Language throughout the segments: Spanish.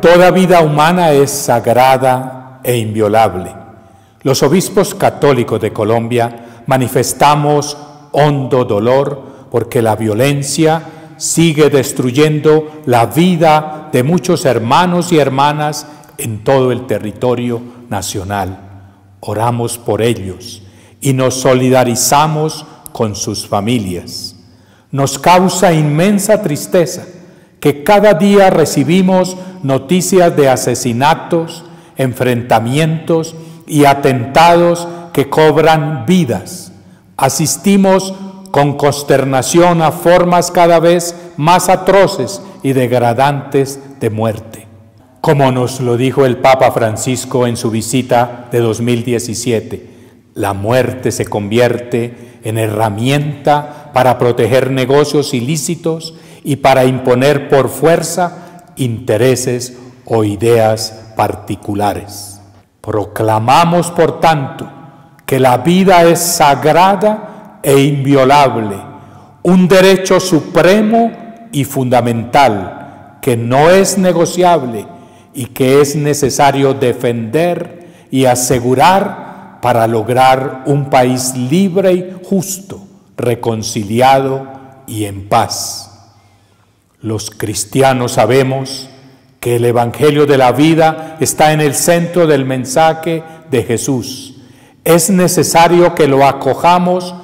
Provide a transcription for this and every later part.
Toda vida humana es sagrada e inviolable. Los obispos católicos de Colombia manifestamos hondo dolor porque la violencia sigue destruyendo la vida de muchos hermanos y hermanas en todo el territorio nacional. Oramos por ellos y nos solidarizamos con sus familias. Nos causa inmensa tristeza que cada día recibimos noticias de asesinatos, enfrentamientos y atentados que cobran vidas. Asistimos con consternación a formas cada vez más atroces y degradantes de muerte. Como nos lo dijo el Papa Francisco en su visita de 2017, la muerte se convierte en herramienta para proteger negocios ilícitos y para imponer por fuerza intereses o ideas particulares. Proclamamos, por tanto, que la vida es sagrada e inviolable, un derecho supremo y fundamental que no es negociable y que es necesario defender y asegurar para lograr un país libre y justo, reconciliado y en paz. Los cristianos sabemos que el Evangelio de la vida está en el centro del mensaje de Jesús. Es necesario que lo acojamos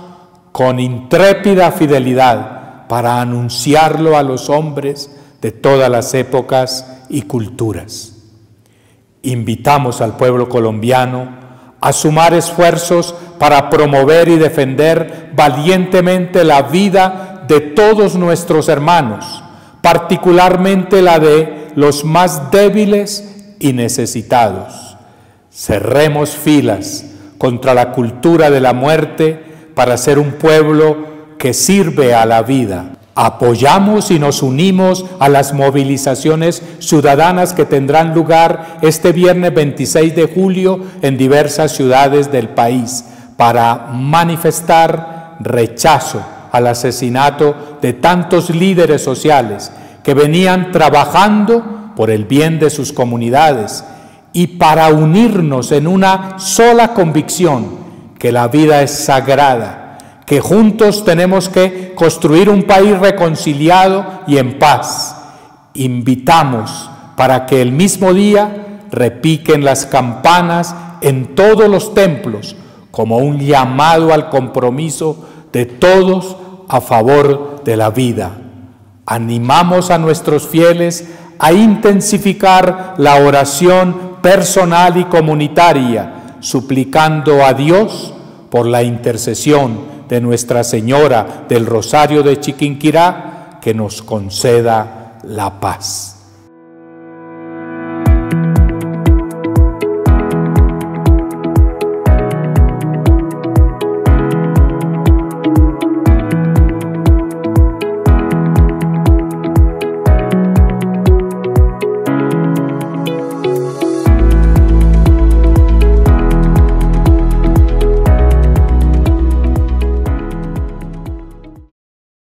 con intrépida fidelidad para anunciarlo a los hombres de todas las épocas y culturas. Invitamos al pueblo colombiano a sumar esfuerzos para promover y defender valientemente la vida de todos nuestros hermanos particularmente la de los más débiles y necesitados. Cerremos filas contra la cultura de la muerte para ser un pueblo que sirve a la vida. Apoyamos y nos unimos a las movilizaciones ciudadanas que tendrán lugar este viernes 26 de julio en diversas ciudades del país para manifestar rechazo al asesinato de tantos líderes sociales que venían trabajando por el bien de sus comunidades y para unirnos en una sola convicción que la vida es sagrada, que juntos tenemos que construir un país reconciliado y en paz. Invitamos para que el mismo día repiquen las campanas en todos los templos como un llamado al compromiso de todos a favor de la vida. Animamos a nuestros fieles a intensificar la oración personal y comunitaria, suplicando a Dios por la intercesión de Nuestra Señora del Rosario de Chiquinquirá que nos conceda la paz.